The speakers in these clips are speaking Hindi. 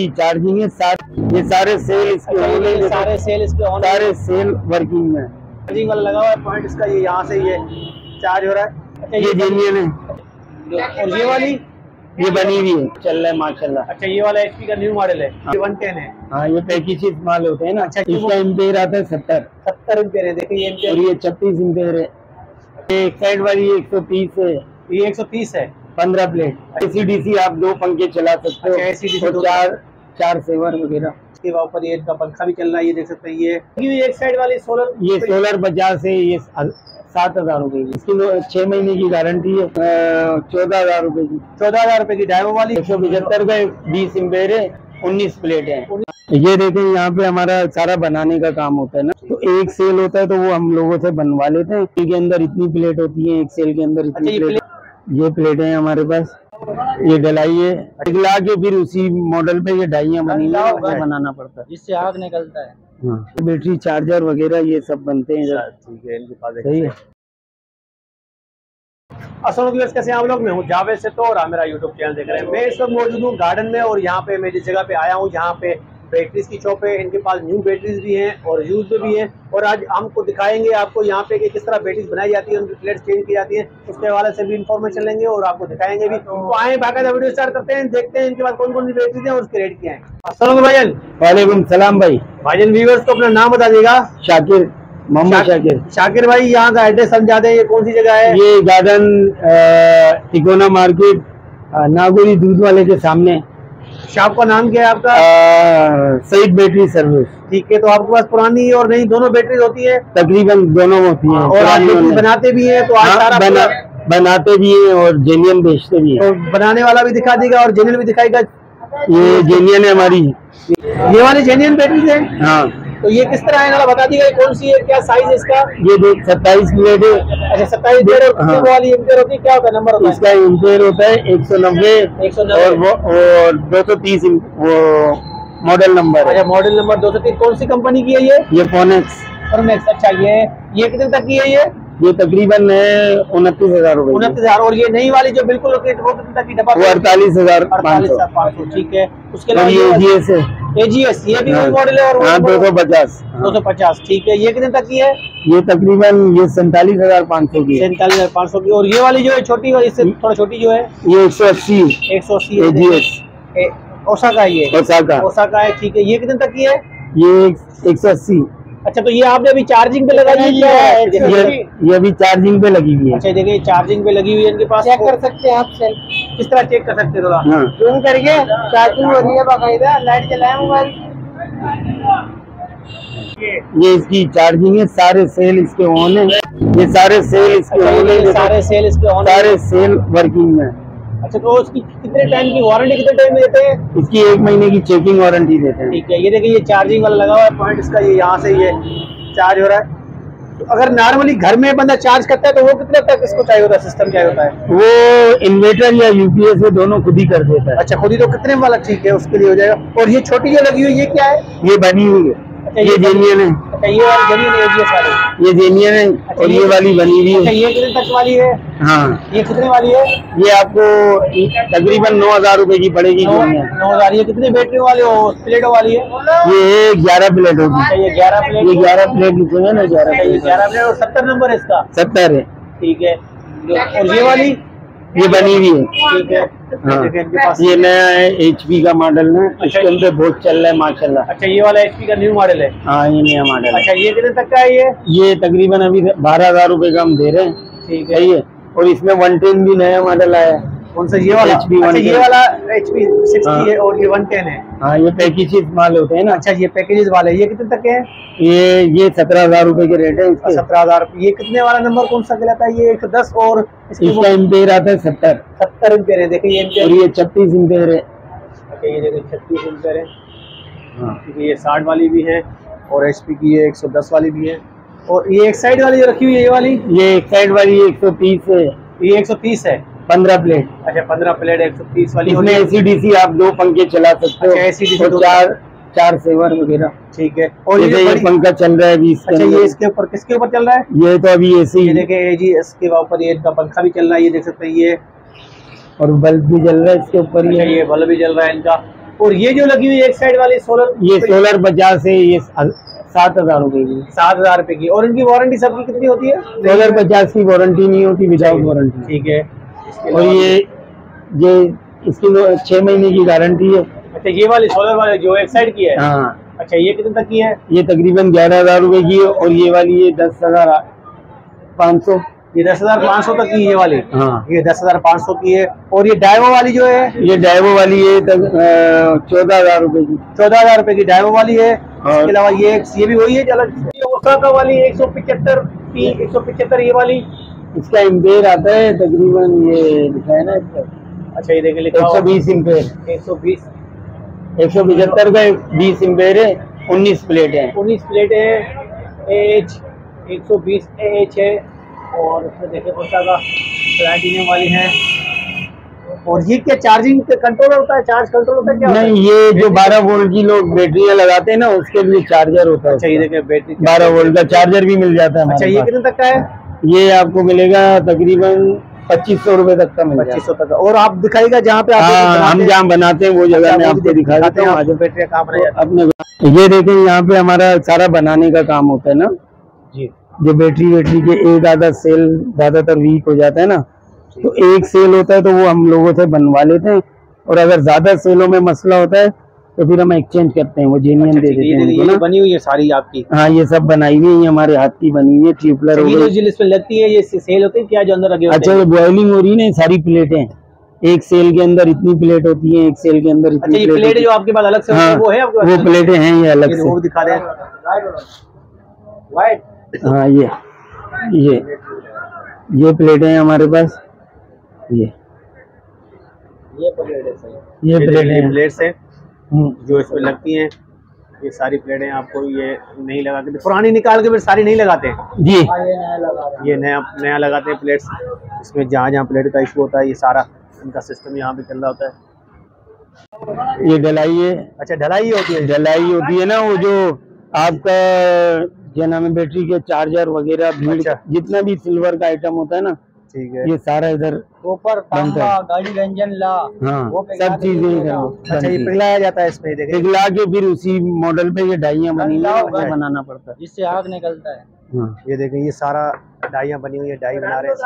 चार्जिंग है सारे ये सारे सेल इसके अच्छा, ये सारे सेल इसके ऑन सारे सेल वर्किंग में। चार्जिंग वाला लगा हुआ है पॉइंट इसका ये यहाँ से ये चार्ज हो रहा है। अच्छा ये जेन्यन है और ये वाली? ये बनी हुई है। चल रहा है माशाल्लाह। अच्छा ये वाला एचपी का न्यू मॉडल है। ये वन टेन है। हाँ ये पैकेज माल होते हैं ना। अच्छा, इसका इम्पेयर आता है सत्तर। सत्तर एम्पेयर है देखिए ये और ये छत्तीस इम्पेयर है। एक साइड वाली एक सौ तीस है। ये एक सौ तीस है। पंद्रह प्लेट एसीडीसी आप दो पंखे चला सकते अच्छा, हो और दो- चार चार सेवर वगैरह। इसके ऊपर ये इनका पंखा भी चल रहा है ये देख सकते हैं ये ये एक साइड वाली सोलर ये सोलर बजाज है ये सात हज़ार रूपए की। इसकी छह महीने की गारंटी है। चौदह हज़ार रूपए की। चौदह हज़ार रूपए की डायमो वाली। एक सौ पचहत्तर का बीस इम्पेयर है उन्नीस प्लेट है। ये देखें यहाँ पे हमारा सारा बनाने का काम होता है ना। तो एक सेल होता है तो वो हम लोगों से बनवा लेते हैं। के अंदर इतनी प्लेट होती है एक सेल के अंदर अच्छा, इतनी प्लेट ये प्लेट है हमारे पास। ये डलाई है। पिघला के फिर उसी मॉडल पे ये डाइयाँ बनी हैं, बनाना पड़ता है। जिससे आग निकलता है। हाँ। बैटरी चार्जर वगैरह ये सब बनते हैं इधर। ठीक है इनके पास सही है। असल कैसे आप लोग? मैं हूँ जावेद से तो और मेरा यूट्यूब चैनल देख रहे हैं। मैं इस वक्त मौजूद हूँ गार्डन में और यहाँ पे मैं जिस जगह पे आया हूँ यहाँ पे बैटरीज की शॉप है इनके पास न्यू बैटरीज भी हैं और यूज़ भी हैं। और आज हमको दिखाएँगे आपको यहाँ पे कि किस तरह बैटरीज बनाई जाती है उनकी प्लेट्स चेंज की जाती है। उसके हवाले से भी इन्फॉर्मेशन लेंगे और आपको दिखाएँगे भी। तो आए बाकायदा वीडियो स्टार्ट करते हैं देखते हैं इनके पास कौन कौन सी बैटरीज हैं और उसके रेट क्या है। असल भाईजान वालेकुम सलाम भाई। भाईजान व्यूवर्स को अपना नाम बता देगा शाकिर मोहम्मद शाकिर शाकिर। भाई यहाँ का एड्रेस समझा दें ये कौन सी जगह है? ये गार्डन तिकोना मार्केट नागोरी दूध वाले के सामने। शॉप का नाम क्या है आपका? सही सईद बैटरी सर्विस। ठीक है तो आपके पास पुरानी और नई दोनों बैटरी होती है? तकरीबन दोनों होती है और आप बैटरी बनाते भी है तो आज हाँ, सारा बना, बनाते भी है और जेनियन बेचते भी है। तो बनाने वाला भी दिखा देगा और जेनियन भी दिखाएगा। ये जेनियन है हमारी। ये वाले जेनियन बैटरी है? हाँ। तो ये किस तरह है? ना बता दीजिए कौन सी है? क्या साइज़ इसका? ये देख सत्ताईस प्लेट है। अच्छा सत्ताईस और हाँ। वाली एम्पेयर होती है? क्या होता है? नंबर होता इसका एम्पेयर होता है एक सौ नब्बे एक सौ नब्बे। और दो सौ तीस वो मॉडल नंबर अच्छा मॉडल नंबर दो सौ तीस। कौन सी कंपनी की है ये? ये फोनेक्स फोनेक्स अच्छा ये ये कितने तक की है ये? ये तकरीबन है उनतीस हज़ार रूपए उनतीस हज़ार और ये नई वाली जो बिल्कुल की वो अड़तालीस हज़ार पाँच अड़तालीस सौ हज़ार पाँच सौ ठीक है। उसके अलावा जीएस है। एजीएस ये भी मॉडल है और हाँ दो सौ पचास दो सौ पचास ठीक है। ये कितने तक की है? ये तकरीबन ये सैतालीस हज़ार पाँच सौ की है। सैंतालीस हज़ार पाँच सौ की। और ये वाली जो है छोटी वाली इससे थोड़ा छोटी जो है? ये एक सौ अस्सी। एक सौ अस्सी एजीएस ओसाका है ये? ओसाका। ओसाका है ठीक है। ये कितने तक की है? ये एक सौ अस्सी। अच्छा तो ये आपने अभी चार्जिंग पे लगा दी है ये ये अभी चार्जिंग पे लगी हुई है। अच्छा देखिए चार्जिंग पे लगी हुई है इनके पास। चेक कर सकते हैं आप सेल्फ किस तरह चेक कर सकते हैं थोड़ा? हाँ। जूम करके चार्जिंग हो रही है बाकायदा लाइट जलाया मोबाइल ये इसकी चार्जिंग है सारे सेल इसके ऑन है। ये सारे सेल इसके अच्छा ऑन है सारे सेल इसके ऑन सारे सेल वर्किंग में अच्छा तो उसकी कितने टाइम की वारंटी कितने टाइम में देते हैं? इसकी एक महीने की चेकिंग वारंटी देते हैं। ठीक है ये देखिए ये चार्जिंग वाला लगा हुआ है पॉइंट इसका ये यहाँ से ये चार्ज हो रहा है। तो अगर नॉर्मली घर में बंदा चार्ज करता है तो वो कितने तक इसको चाहिए होता है सिस्टम क्या होता है? वो इन्वर्टर या यूपीएस से दोनों खुद ही कर देता है। अच्छा खुद ही तो कितने वाला ठीक है उसके लिए हो जाएगा। और ये छोटी जो लगी हुई है ये क्या है? ये बनी हुई है। ये जेनियन है अच्छा ये वाली ज़मीन एजीएस वाली ये जेनियन है अच्छा, और ये वाली बनी हुई अच्छा है ये कितने तक वाली है? हाँ। ये कितने वाली है? ये आपको तकरीबन नौ हज़ार रूपए की पड़ेगी नौ हज़ार। ये कितने बैटरी वाली हो प्लेटों वाली है? ये है ग्यारह प्लेट अच्छा होगी ये ग्यारह प्लेट ये ग्यारह प्लेट लिखेंगे ना ग्यारह प्लेट। ग्यारह प्लेट और सत्तर नंबर है इसका? सत्तर है। ठीक है। और ये वाली? ये बनी हुई है। ठीक है। हाँ। ये नया है एचपी का मॉडल है इसके अंदर बहुत चल रहा है माशाल्लाह। अच्छा ये वाला एचपी का न्यू मॉडल है? हाँ ये नया मॉडल है। अच्छा ये कितने तक का है ये? ये तकरीबन अभी बारह हज़ार रूपए का हम दे रहे हैं। ठीक है। है? और इसमें वन टेन भी नया मॉडल आया है। कौन सा ये वाला? HP अच्छा ये 110 वाला एचपी सिक्सटी हाँ। और ये वन टेन है। हाँ ये पैकेज माल होते हैं ना? अच्छा ये पैकेजेस वाले ये कितने तक हैं? ये ये सत्रह हज़ार रूपए के रेट है सत्रह हज़ार ये कितने वाला नंबर कौन सा कहलाता है? ये एक दस और इसका इम्पेयर आता है सत्तर। सत्तर एम्पेयर है देखिए ये और एम्पेयर ये छत्तीस इम्पेयर है। अच्छा ये देखिए छत्तीस एम्पेयर है। हाँ। ये साठ वाली भी है और एचपी की ये एक सौ दस वाली भी है। और ये एक साइड वाली जो रखी हुई है ये वाली? ये एक साइड वाली एक सौ तीस है। ये एक सौ तीस है। पंद्रह प्लेट अच्छा पंद्रह प्लेट एक सौ तीस वाली इसमें और ये- एसीडीसी आप दो पंखे चला सकते अच्छा, हो। ACDC और दो- चार चार सेवर वगैरह। ठीक है। और ये ये पंखा चल रहा है अभी इसके अच्छा ये इसके ऊपर किसके ऊपर चल रहा है? ये तो अभी एसी ये देखिए एजी इसके ऊपर ये इनका पंखा भी चल रहा है ये देख सकते हैं ये और बल्ब भी जल रहा है इसके ऊपर अच्छा ये बल्ब भी जल रहा है इनका। और ये जो लगी हुई एक साइड वाली सोलर ये सोलर पचास है ये सात हज़ार रुपए की सात हज़ार रुपए की। और इनकी वारंटी सबकी कितनी होती है? सोलर पचास की वारंटी नहीं होती विदाउट वारंटी ठीक है। और ये ये इसकी तो छह महीने की गारंटी है। अच्छा ये वाली सोलर वाले जो एक साइड की है? हाँ। अच्छा ये कितने तक की है? ये तकरीबन ग्यारह हज़ार रुपए की है और ये वाली ये दस हज़ार पाँच सौ। ये दस हज़ार पाँच सौ तक की है ये वाली? हाँ। ये दस हज़ार पाँच सौ की है। और ये डायवो वाली जो है? ये डाइवो वाली है चौदह हज़ार रूपए की। चौदह हज़ार रूपए की डायवो वाली है। और- इसके अलावा ये ये भी वही है चलो। ये वाली एक सौ पिछहत्तर की एक सौ पिछहत्तर ये वाली। इसका इम्पेयर आता है तकरीबन ये लिखा है ना इस पर अच्छा ये देखिए लिखा एक सौ बीस इम्पेयर एक सौ बीस। एक सौ पिछहत्तर का बीस इम्पेयर है उन्नीस प्लेट है। उन्नीस प्लेट है एच एक सौ बीस एच है और उसमें देखिए ओसाका प्लाटिनियम वाली है। और ये क्या चार्जिंग कंट्रोल होता है? चार्ज कंट्रोल होता है क्या नहीं ये जो बारह वोल्ट की लोग बैटरियाँ लगाते हैं ना उसके लिए चार्जर होता है अच्छा ये देखिए बैटरी बारह वोल्ट का चार्जर भी मिल जाता है अच्छा ये कितने तक का है? ये आपको मिलेगा तकरीबन पच्चीस सौ रुपये तक का मिल पच्चीस सौ तक और आप दिखाएगा जहाँ पे आप हाँ हम जहाँ बनाते हैं वो जगह मैं आपको दिखा देता हूँ काम अपने ये देखें यहाँ पे हमारा सारा बनाने का काम होता है ना? जी। जो बैटरी वैटरी के एक आधा सेल ज़्यादातर वीक हो जाता है ना? तो एक सेल होता है तो वो हम लोगों से बनवा लेते हैं। और अगर ज़्यादा सेलों में मसला होता है तो फिर हम एक्सचेंज करते हैं वो जेन्यन दे देते हैं ये ना। बनी हुई है सारी आपकी? हाँ ये सब बनाई हुई है हमारे हाथ की बनी हुई है ट्यूबलर हो गई। पे लगती है ये सेल होती है क्या जो अंदर लगे अच्छा ये बॉइलिंग हो रही है सारी प्लेटें एक सेल के अंदर इतनी प्लेट होती है एक सेल के अंदर अच्छा इतनी ये प्लेट प्लेट जो आपके पास अलग से हाँ वो है आपके वो प्लेटें हैं ये अलग से। वो दिखा दें। वाइट हाँ ये ये ये प्लेटें हैं हमारे पास। ये। ये प्लेट है ये प्लेटें हैं। जो इसमें लगती हैं ये सारी प्लेटें आपको ये नहीं लगा के पुरानी निकाल के फिर सारी नहीं लगाते। हैं जी ये नया नया लगाते हैं प्लेट्स इसमें जहाँ जहाँ प्लेट का इशू होता है ये सारा इनका सिस्टम यहाँ पे चल रहा होता है। ये डलाई है। अच्छा ढलाई होती है? डलाई होती है ना वो जो आपका क्या नाम है बैटरी के चार्जर वगैरह भीड़ अच्छा। जितना भी सिल्वर का आइटम होता है ना ठीक है। ये सारा इधर ऊपर गाड़ी ला हाँ। वो सब चीज़ें इधर अच्छा ये पिघलाया जाता है इसमें पिघला के फिर उसी मॉडल पे ये डाइया बनी हैं। बनाना पड़ता है। जिससे आग निकलता है। हाँ। ये देखिए ये सारा डाइया बनी हुई है डाई बना रहे हैं।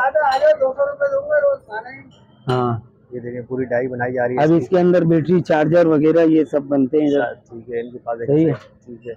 हाँ। ये देखिए पूरी डाई बनाई जा रही है अब इसके। अंदर बैटरी चार्जर वगैरह ये सब बनते हैं ठीक है इनके पास सही है। ठीक है